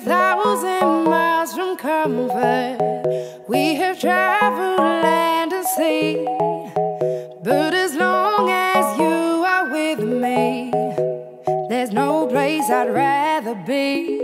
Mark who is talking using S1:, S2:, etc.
S1: thousand miles from comfort. We have traveled land and sea. But as long as you are with me, there's no place I'd rather be.